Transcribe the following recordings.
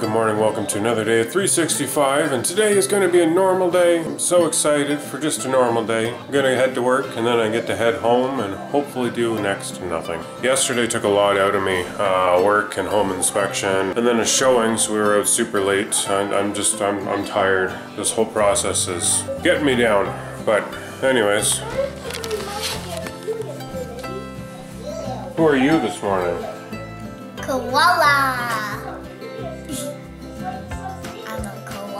Good morning. Welcome to another day of 365, and today is going to be a normal day. I'm so excited for just a normal day. I'm going to head to work, and then I get to head home and hopefully do next to nothing. Yesterday took a lot out of me. Uh, work and home inspection, and then a showing, so we were out super late. I'm, I'm just, I'm, I'm tired. This whole process is getting me down. But anyways, who are you this morning? Koala.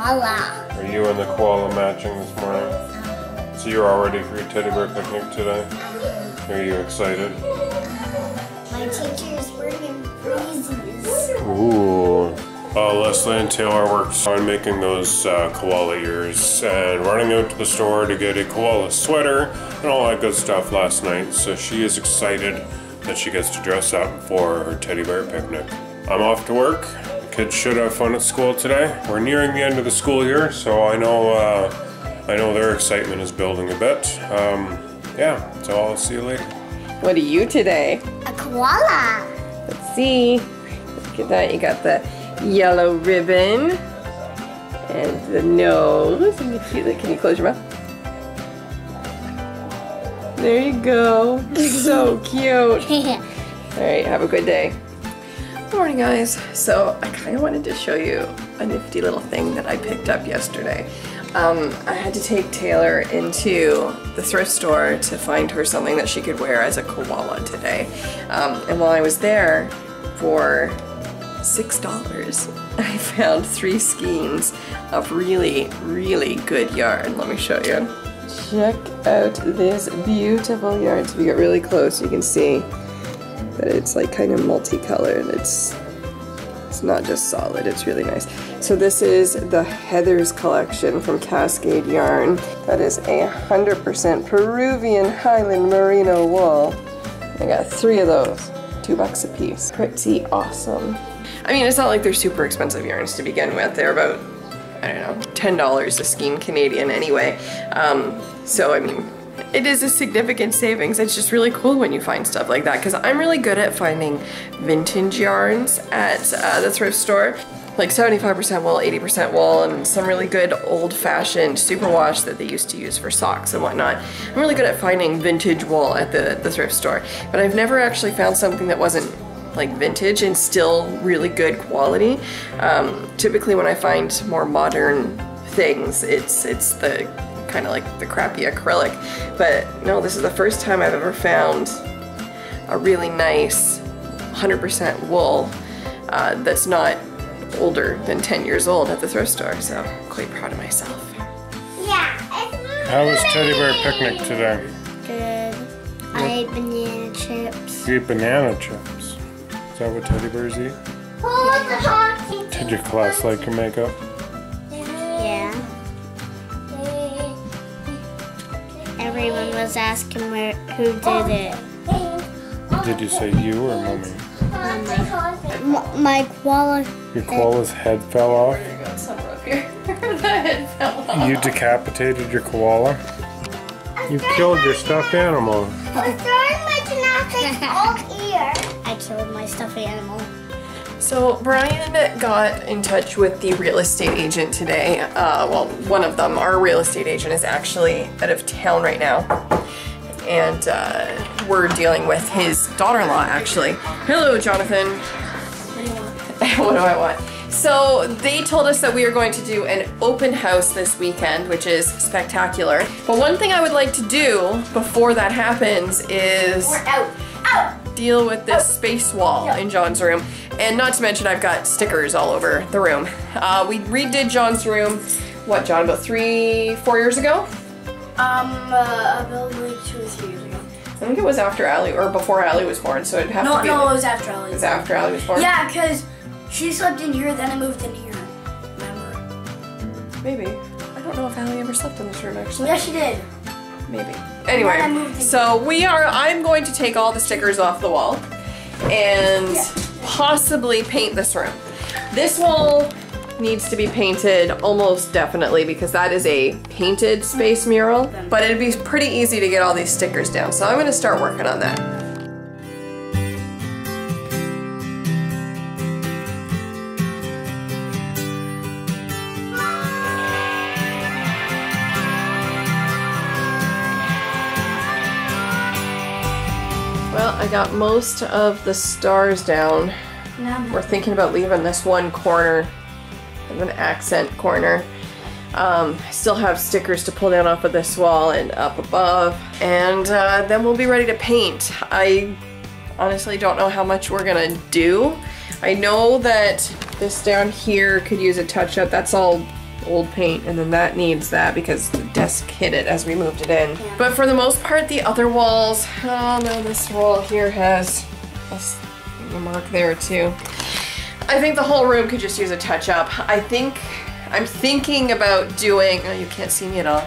Koala. Are you and the koala matching this morning? So you're all ready for your teddy bear picnic today? Are you excited? My teacher is bringing freezies. Ooh. Uh, Leslie and Taylor worked on making those uh, koala ears and running out to the store to get a koala sweater and all that good stuff last night. So she is excited that she gets to dress up for her teddy bear picnic. I'm off to work. The kids should have fun at school today. We're nearing the end of the school year, so I know uh, I know their excitement is building a bit. Um, yeah, so I'll see you later. What are you today? A koala. Let's see. Look at that. You got the yellow ribbon and the nose. Can you, can you close your mouth? There you go. So cute. All right, have a good day. Morning, guys. So I kind of wanted to show you a nifty little thing that I picked up yesterday. Um, I had to take Taylor into the thrift store to find her something that she could wear as a koala today. Um, and while I was there for six dollars, I found three skeins of really, really good yarn. Let me show you. Check out this beautiful yarn. So if you get really close, you can see that it's like kind of multicolored. It's it's not just solid, it's really nice. So this is the Heather's collection from Cascade Yarn. That is a 100% Peruvian Highland Merino wool. I got three of those, two bucks a piece. Pretty awesome. I mean, it's not like they're super expensive yarns to begin with. They're about, I don't know, $10 a skein Canadian anyway. Um, so, I mean, it is a significant savings. It's just really cool when you find stuff like that because I'm really good at finding vintage yarns at uh, the thrift store. Like 75% wool, 80% wool, and some really good old-fashioned superwash that they used to use for socks and whatnot. I'm really good at finding vintage wool at the, the thrift store, but I've never actually found something that wasn't like vintage and still really good quality. Um, typically when I find more modern things, it's, it's the kind of like the crappy acrylic. But no, this is the first time I've ever found a really nice 100% wool uh, that's not older than 10 years old at the thrift store. So I'm quite proud of myself. Yeah. How was teddy bear picnic today? Good. I ate banana chips. You eat banana chips. Is that what teddy bears eat? Hold the hockey. Did your class like your makeup? Everyone was asking where, who did it. Did you say you or mommy? M- my koala. Your koala's head fell off? I got some up here. the head fell off. You decapitated your koala? You killed your stuffed animal. I was throwing my all ear. I killed my stuffed animal. So Brian got in touch with the real estate agent today. Uh, well, one of them, our real estate agent, is actually out of town right now. And uh, we're dealing with his daughter-in-law, actually. Hello, Jonathan. what do I want? So they told us that we are going to do an open house this weekend, which is spectacular. But one thing I would like to do before that happens is out. Out. deal with this space wall in John's room. And not to mention I've got stickers all over the room. Uh, we redid John's room, what John, about three, four years ago? Um, uh, about like two or three years ago. I think it was after Allie, or before Allie was born, so it'd have No, to be no, no, it was after Ellie. it was after Allie was born? Yeah, because she slept in here, then I moved in here. Remember? Maybe. I don't know if Allie ever slept in this room actually. Yeah, she did. Maybe. Anyway, so we are, I'm going to take all the stickers off the wall and possibly paint this room. This wall needs to be painted almost definitely because that is a painted space mural, but it'd be pretty easy to get all these stickers down. So I'm gonna start working on that. I got most of the stars down. We're thinking about leaving this one corner, an accent corner. Um, I still have stickers to pull down off of this wall and up above, and uh, then we'll be ready to paint. I honestly don't know how much we're gonna do. I know that this down here could use a touch up. That's all old paint, and then that needs that because the desk hit it as we moved it in. But for the most part, the other walls, oh no, this wall here has a mark there too. I think the whole room could just use a touch up. I think I'm thinking about doing. Oh, you can't see me at all.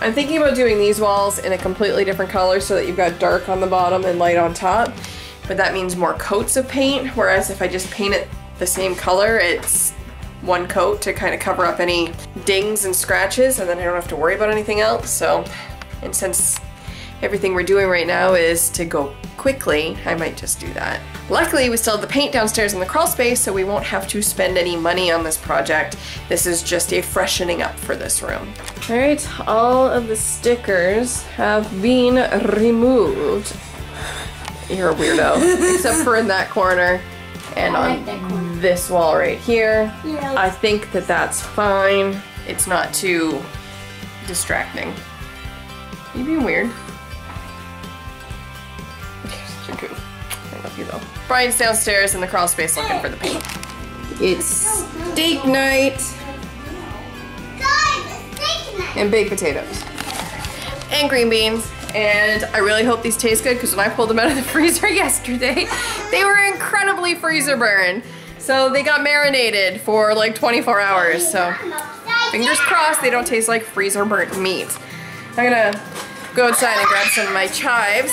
I'm thinking about doing these walls in a completely different color so that you've got dark on the bottom and light on top. But that means more coats of paint. Whereas if I just paint it the same color, it's one coat to kind of cover up any dings and scratches, and then I don't have to worry about anything else. So, and since everything we're doing right now is to go quickly, I might just do that. Luckily, we still have the paint downstairs in the crawl space, so we won't have to spend any money on this project. This is just a freshening up for this room. All right, all of the stickers have been removed. You're a weirdo, except for in that corner and I on like that corner. This wall right here. Yeah. I think that that's fine. It's not too distracting. You being weird? Such a goof. I love you though. Brian's downstairs in the crawl space looking for the paint. It's steak night Guys, it's steak night. and baked potatoes. And green beans. And I really hope these taste good because when I pulled them out of the freezer yesterday, they were incredibly freezer burned. So they got marinated for like 24 hours. So fingers crossed they don't taste like freezer burnt meat. I'm gonna go outside and grab some of my chives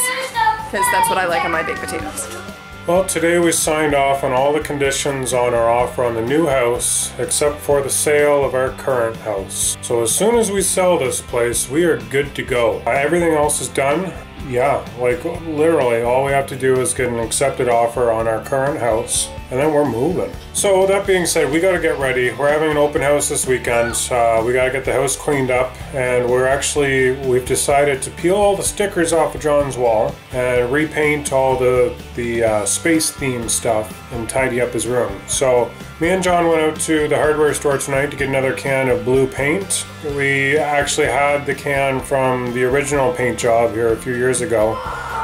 because that's what I like on my baked potatoes. Well, today we signed off on all the conditions on our offer on the new house, except for the sale of our current house. So as soon as we sell this place, we are good to go. Uh, Everything else is done. Yeah, like literally, all we have to do is get an accepted offer on our current house, and then we're moving. So that being said, we got to get ready. We're having an open house this weekend. Uh, we got to get the house cleaned up, and we're actually we've decided to peel all the stickers off of John's wall and repaint all the the uh, space theme stuff and tidy up his room. So me and John went out to the hardware store tonight to get another can of blue paint. We actually had the can from the original paint job here a few years ago.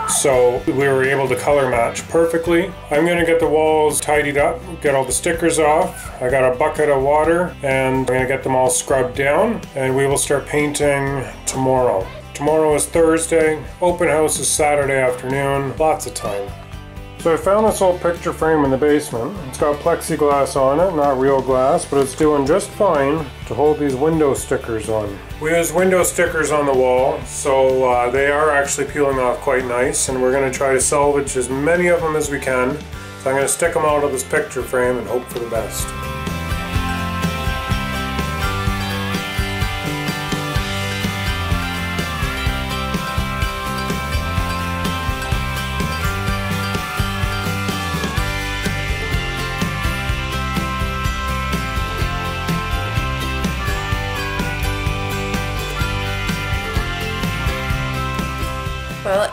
So we were able to color match perfectly. I'm gonna get the walls tidied up, get all the stickers off. I got a bucket of water and I'm gonna get them all scrubbed down and we will start painting tomorrow. Tomorrow is Thursday, open house is Saturday afternoon, lots of time. So I found this old picture frame in the basement. It's got plexiglass on it, not real glass, but it's doing just fine to hold these window stickers on. We use window stickers on the wall, so uh, they are actually peeling off quite nice, and we're going to try to salvage as many of them as we can. So I'm going to stick them out of this picture frame and hope for the best.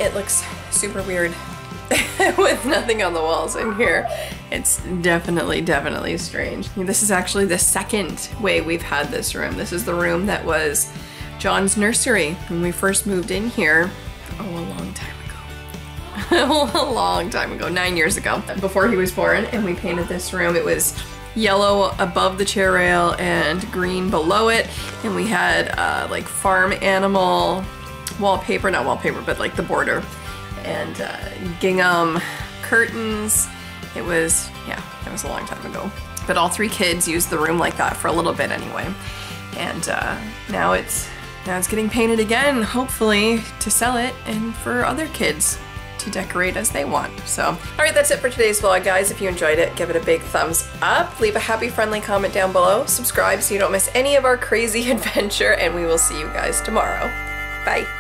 It looks super weird with nothing on the walls in here. It's definitely, definitely strange. This is actually the second way we've had this room. This is the room that was John's nursery when we first moved in here. Oh, a long time ago. a long time ago, nine years ago, before he was born, and we painted this room. It was yellow above the chair rail and green below it, and we had uh, like farm animal wallpaper, not wallpaper, but like the border, and uh, gingham curtains. It was, yeah, it was a long time ago. But all three kids used the room like that for a little bit anyway. And uh, now it's now it's getting painted again, hopefully to sell it and for other kids to decorate as they want. So, all right, that's it for today's vlog, guys. If you enjoyed it, give it a big thumbs up. Leave a happy, friendly comment down below. Subscribe so you don't miss any of our crazy adventure, and we will see you guys tomorrow. Bye.